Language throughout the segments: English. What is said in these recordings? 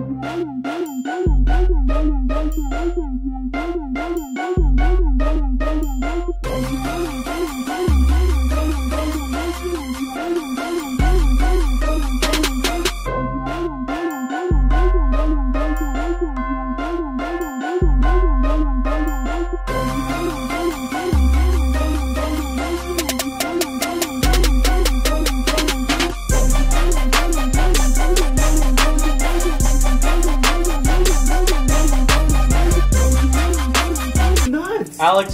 Thank you.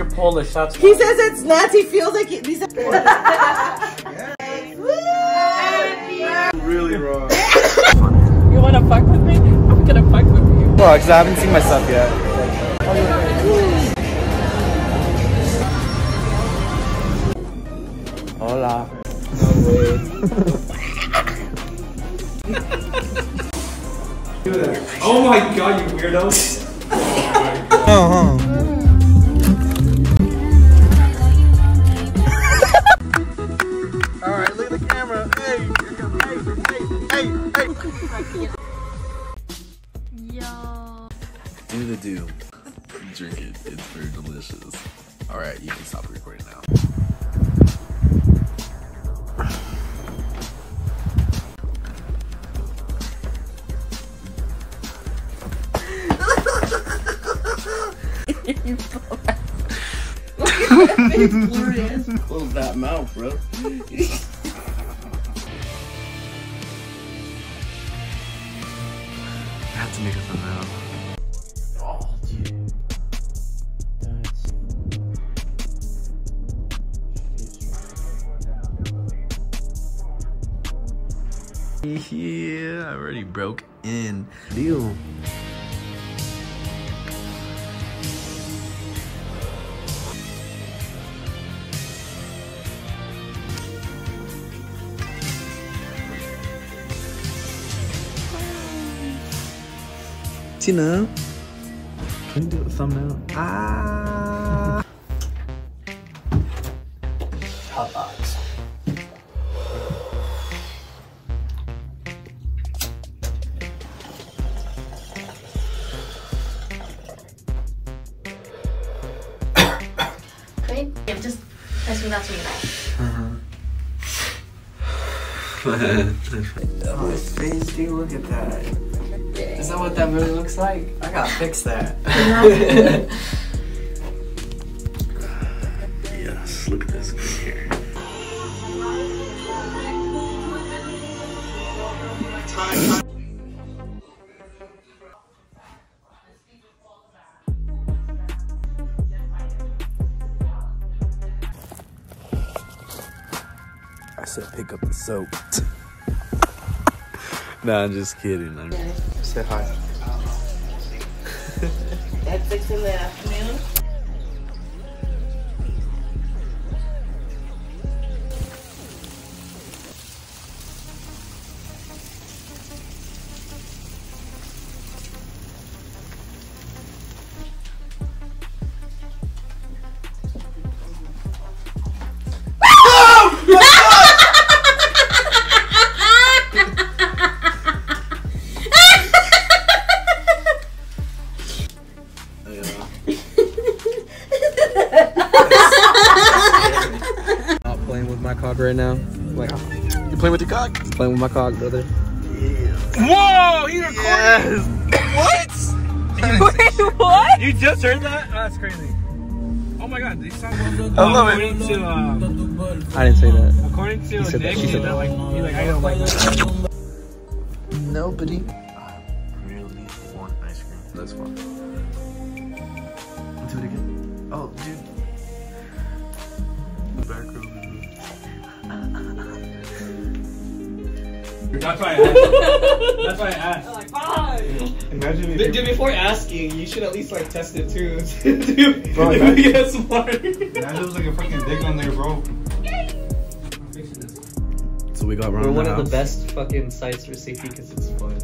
You're Polish. That's He says it's nuts. He feels like he, he's. really wrong. You wanna fuck with me? I'm gonna fuck with you. Well, because I haven't seen myself yet. Hola. No way. Oh my god, you weirdo. Drink it. It's very delicious. Alright, you can stop recording now. Close that mouth, bro. I have to make a thumbnail. Yeah, I already broke in. Deal. Tina, can you do a thumbnail? Ah. Oh, his face, dude, look at that. Is that what that really looks like? I gotta fix that. pick up nah, I'm just kidding. I'm Say hi. Netflix in the afternoon. Cock, brother. Whoa, he recorded. Yes. Wait, what? You just heard that? Oh, that's crazy. Oh my god, these songs. I love it. To, um, I didn't say that. according to said that, Nick, she he said said that. like, he's like, I don't like that. Nobody. I really want ice cream. That's fun. Do it again. Oh, dude. That's why I asked. That's why I asked. Like, fine. Imagine Dude, dude, before asking, you should at least like test it too. Dude, Bro, if that- we get smart. Imagine it was like a fucking dick on there, bro. So we got We're one the of the best fucking sites for safety because it's fun.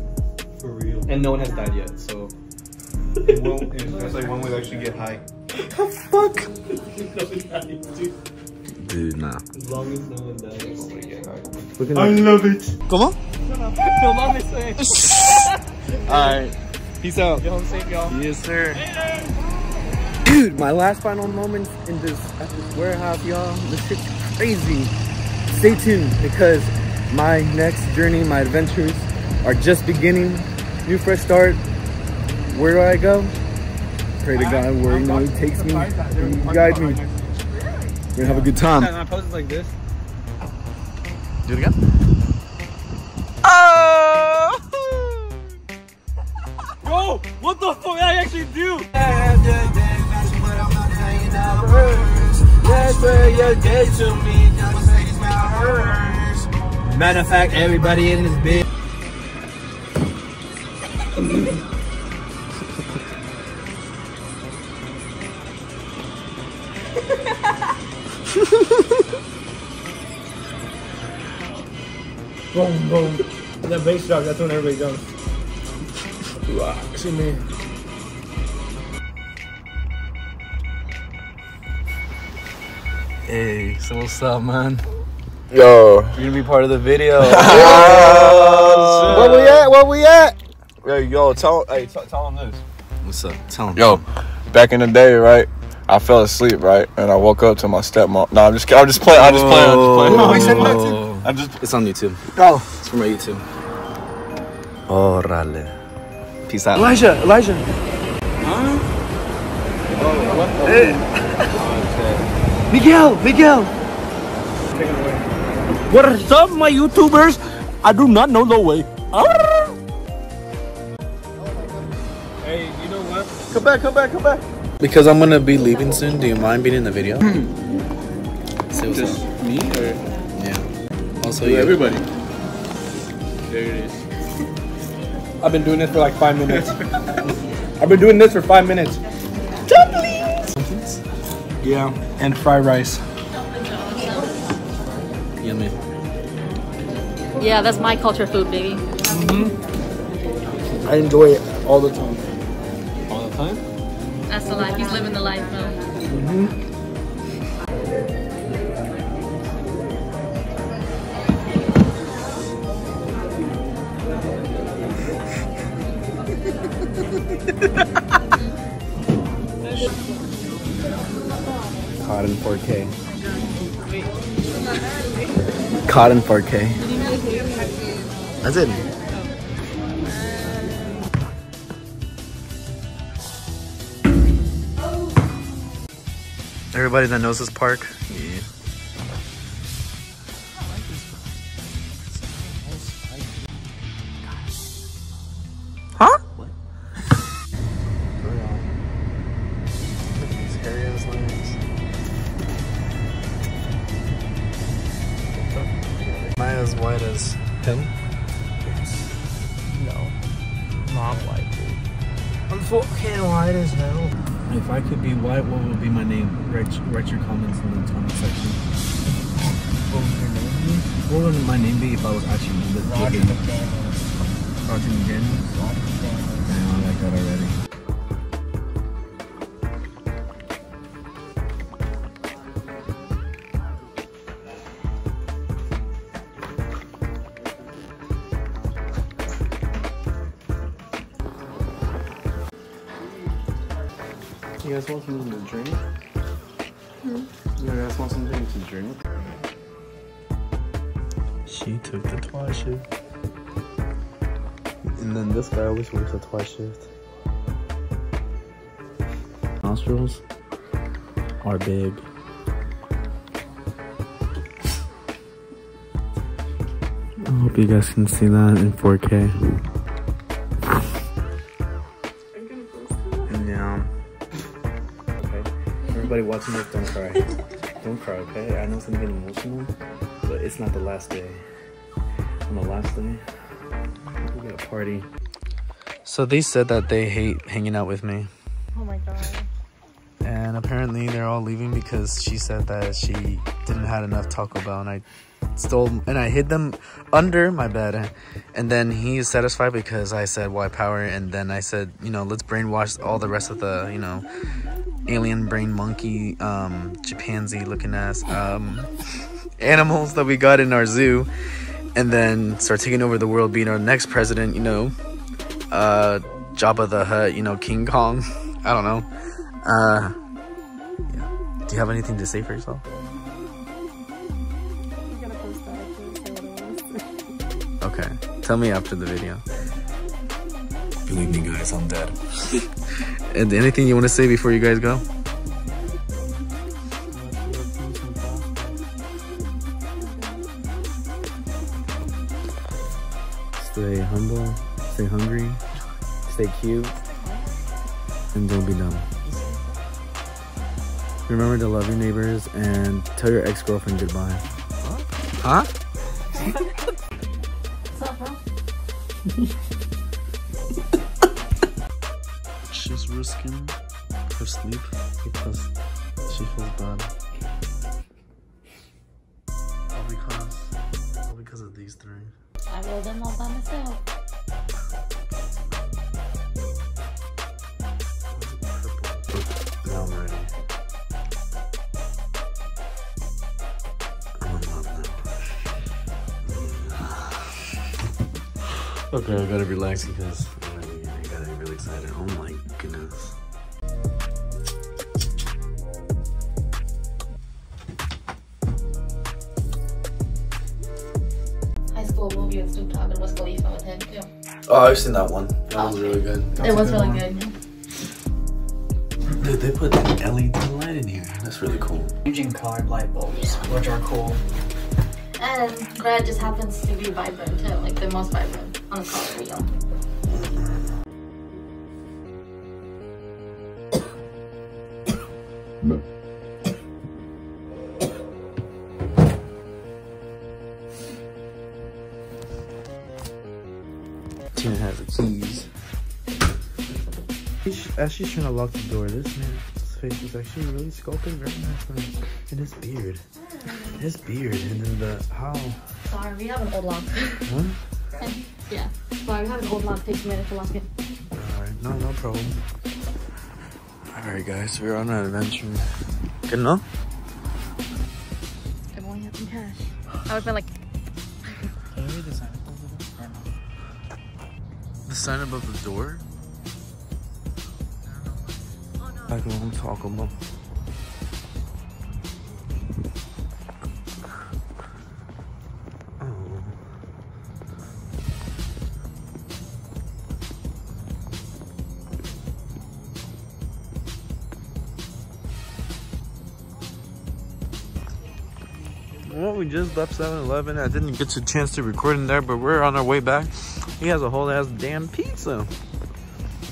For real. And no one has died yet, so. well, that's like one way to actually get high. fuck Dude, nah. As long as no one dies. I love it. ¿Cómo? No mames, eh. Alright. Peace out. Get home safe, y'all. Yes, sir. Dude, my last final moments in this at this warehouse, y'all. This shit's crazy. Stay tuned because my next journey, my adventures are just beginning. New fresh start. Where do I go? Pray to God where you know He takes me. He guide me. We're gonna have a good time. My pose is like this. Do it again. Oh! Bro, what the fuck? did I actually do. Matter of fact, everybody in this bitch. Boom, boom. That bass drop, that's when everybody jumps. See me. Hey, so what's up, man? Yo. You're gonna be part of the video. Where we at? Where we at? Yo, yo, tell, hey, t- tell him this. What's up? Tell him. Yo, back in the day, right? I fell asleep, right, and I woke up to my stepmom. No, I'm just, I'm just playing. I'm just playing. I'm just playing. Whoa. he said nothing. I'm just. It's on YouTube. Oh. It's from my YouTube. Orale. Peace out. Elijah, Elijah. Huh? Oh, what the? Hey. Miguel, Miguel. What's up, my YouTubers? I do not know the way. Hey, you know what? Come back, come back, come back. Because I'm gonna be leaving soon, do you mind being in the video? Hmm. Say Just me or Yeah. Also, to you. everybody? There it is. I've been doing this for like five minutes. I've been doing this for five minutes. Dumplings! Yeah, and fried rice. Yummy. Yeah, that's my culture food, baby. Mm-hmm. I enjoy it all the time. All the time? That's the life. He's living the life, man. Mm-hmm. Caught in 4K. Caught in 4K. That's it. Everybody that knows this park, I white, what would be my name? Write, write your comments in the comment section. What would your name be? What would my name be if I was actually living? Roger McDaniel. Yeah, I like that already. Guys want something to drink? Hmm? You guys want something to drink? She took the twice shift. And then this guy always works a twice shift. Nostrils are big. I hope you guys can see that in 4K. Everybody watching this, don't cry. don't cry, okay? I know it's gonna get emotional, but it's not the last day. On the last day, we got a party. So they said that they hate hanging out with me. Oh my god. And apparently they're all leaving because she said that she didn't had enough Taco Bell and I stole and I hid them under my bed. And then he's satisfied because I said why power and then I said, you know, let's brainwash all the rest of the, you know, alien brain monkey, um, chimpanzee looking ass um animals that we got in our zoo and then start taking over the world, being our next president, you know. uh, Jabba the Hutt, you know, King Kong. I don't know. Uh, yeah. Do you have anything to say for yourself? Okay. Tell me after the video. Believe me, guys, I'm dead. and anything you want to say before you guys go? Stay humble, stay hungry, stay cute, and don't be dumb. Remember to love your neighbors and tell your ex-girlfriend goodbye. Huh? She's skin, her sleep because she feels bad. All because, all because of these three. I rolled them all by myself. I'm ready. I'm in love now. okay, I gotta relax because I'm really, I gotta get excited. Oh my goodness. High school movie with Snoop Dogg and Wiz Khalifa with him too. Oh, I've seen that one. That was really good. it was really good. Dude, they put an LED light in here. That's really cool. Changing colored light bulbs, which are cool. And red just happens to be vibrant too, like the most vibrant on the color wheel. Tina has the keys. As she's trying to lock the door, this man's face is actually really sculpted very nicely. And his beard. His beard. And then the how Sorry, we have an old lock. what? yeah. Sorry, we have an old lock. Takes a minute to lock it. Alright, no no problem. Alright guys, we're on an adventure. Good enough? If only had some cash. I would've been like, Can you read the sign over there? Or no? The sign above the door? I can talk about. We just left 7-Eleven. I didn't get a chance to record in there, but we're on our way back. He has a whole ass damn pizza.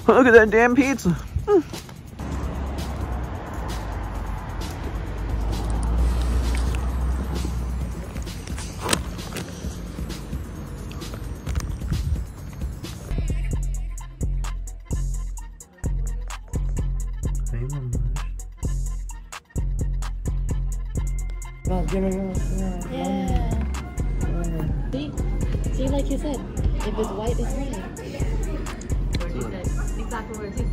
Look at that damn pizza. Mm. Not giving us. yeah. See? See, like you said, if it's white, it's red. Where she said, exactly where she said.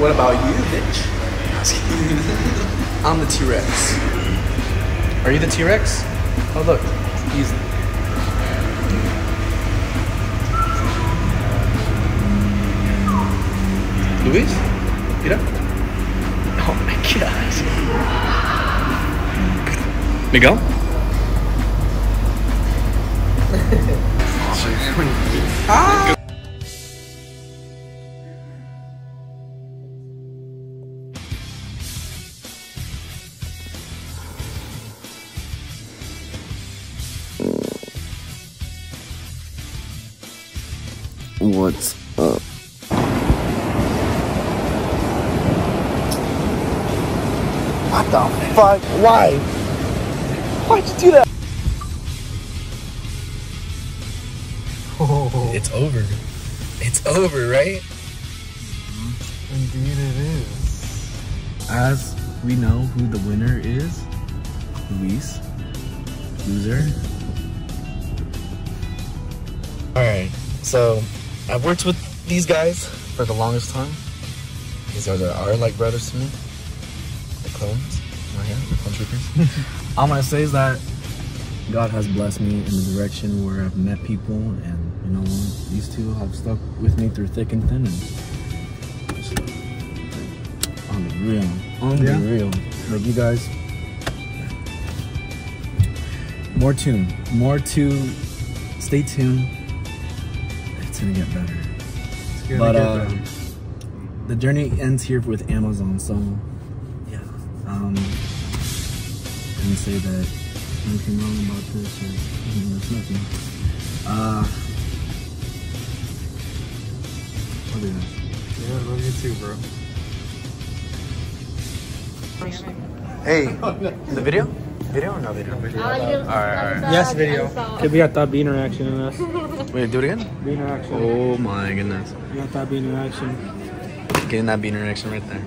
What about you, bitch? I'm the T-Rex. Are you the T-Rex? Oh look, he's. Luis? Get up. Oh my god. Miguel? What's up? What the fuck? Why? Why'd you do that? Oh. It's over. It's over, right? Mm-hmm. Indeed it is. As we know who the winner is, Luis, loser. All right, so I've worked with these guys for the longest time. These are, the, are like brothers to me. The clones, oh, right here, the clone troopers. All I'm gonna say is that God has blessed me in the direction where I've met people, and you know, these two have stuck with me through thick and thin. And just, on the real, on the Yeah. real, like you guys. More tune, more to. Stay tuned. It's gonna get better. gonna but get uh, better. the journey ends here with Amazon, so yeah. Um, I'm gonna say that anything wrong about this or you know, there's nothing. Uh, love you guys. Yeah, love you too, bro. Hey, in the video? Video or no video? Video. Yes, video. Okay, we got that bean reaction in us. Wait, do it again? Bean reaction. Oh my goodness. We got that bean reaction. Getting that bean reaction right there.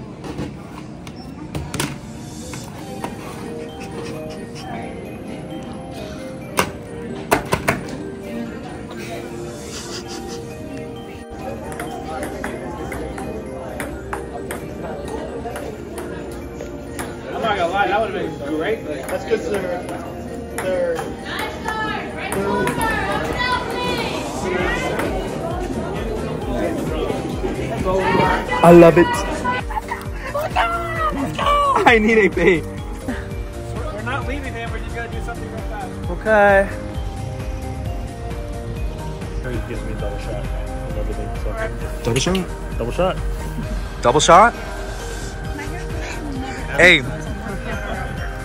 I love it. Let's go! Let's go! I need a bait. We're not leaving him. We're just gonna do something real fast. Okay. He gives me a double shot and everything. So Double shot? double shot. Double shot? Hey.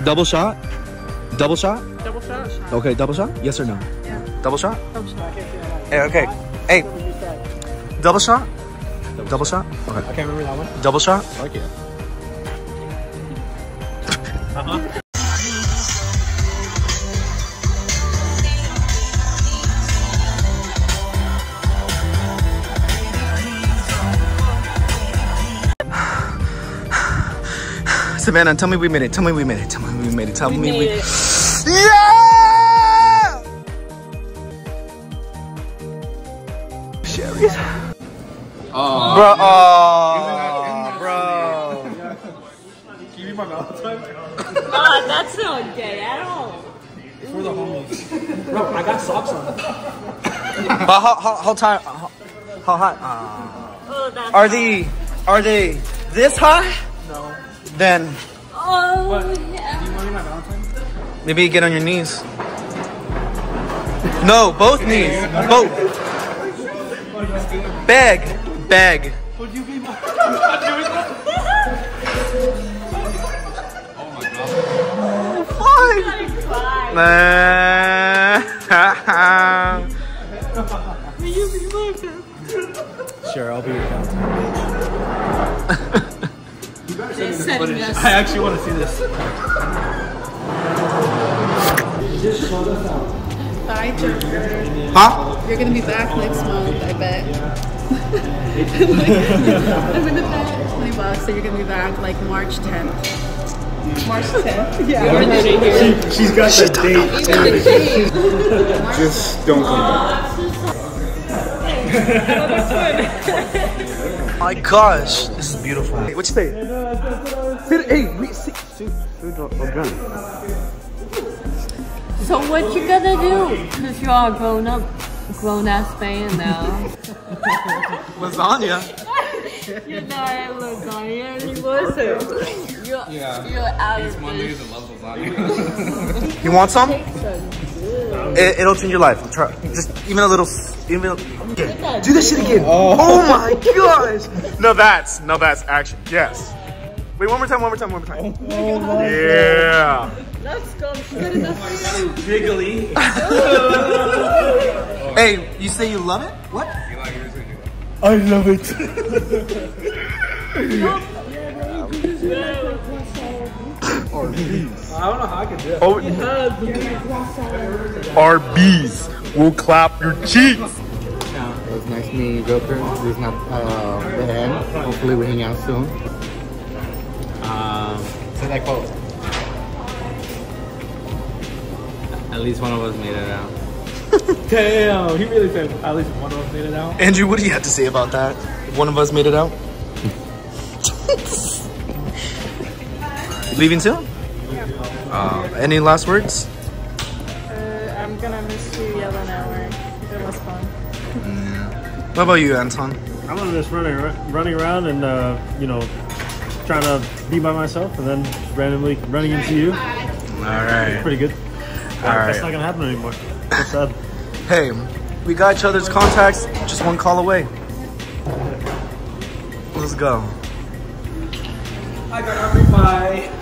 Double shot? Double shot? Double shot? Okay, double shot? Yes or no? Yeah. Double shot? Hey, okay. Hey. Double shot? Double shot? Okay. I can't remember that one. Double shot? I like it. Savannah, tell me we made it. Tell me we made it. Tell me we made it. Tell me we. it. Yeah! Sherry's. Bro, oh, uh, bro. Ah, that's not gay at all. For the homies. Bro, I got socks on. But how, how, how time? How, how hot? Uh, Oh, that's are they, are they this high? No. Then Oh, yeah. maybe get on your knees. No, both knees. Both. Beg, beg. Oh my god. Fine. I'll be your counter. Setting us. I actually want to see this. Bye, Joker. Huh? You're gonna be back next month, I bet. I'm gonna bet 20 bucks that you're gonna be back like March 10th. March 10th? Yeah. She's got the date. Just don't come back. My gosh, this is beautiful. What you say? Hey, on. So what you gonna do? Cause you're all grown up, grown ass man now. Lasagna. you're not a lasagna anymore, so you're, you're out of this. You want some? It, it'll change your life. Try, just even a little, even. A. Do this shit again. Oh. my gosh. No, that's no, that's action. Yes. Wait, one more time. One more time. One more time. yeah. Let's go. Good enough. Jiggly. Hey, you say you love it? What? I love it. I don't know how I can do it. Oh, RBs will clap your cheeks. It was nice meeting you, Joker. This is not uh, the end. Hopefully we hang out soon. Um, Say that quote. at least one of us made it out. Damn, he really said at least one of us made it out. Andrew, what do you have to say about that? If one of us made it out? Leaving soon? Uh, any last words? Uh, I'm gonna miss you yelling at me. It was fun. yeah. What about you, Anton? I'm gonna just running running around and uh, you know trying to be by myself and then randomly running into you. All right. Pretty good. All right. That's not gonna happen anymore. That's sad. Hey, we got each other's contacts. Just one call away. Let's go. I got every pie.